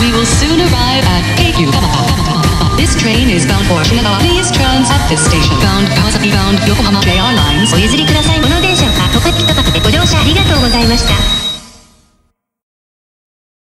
We will soon arrive at 8. Train is bound for Shinagawa. Please trans at this station. Bound Kawasaki bound Yokohama JR lines. お譲りくださいこの電車は特急価格でご乗車ありがとうございました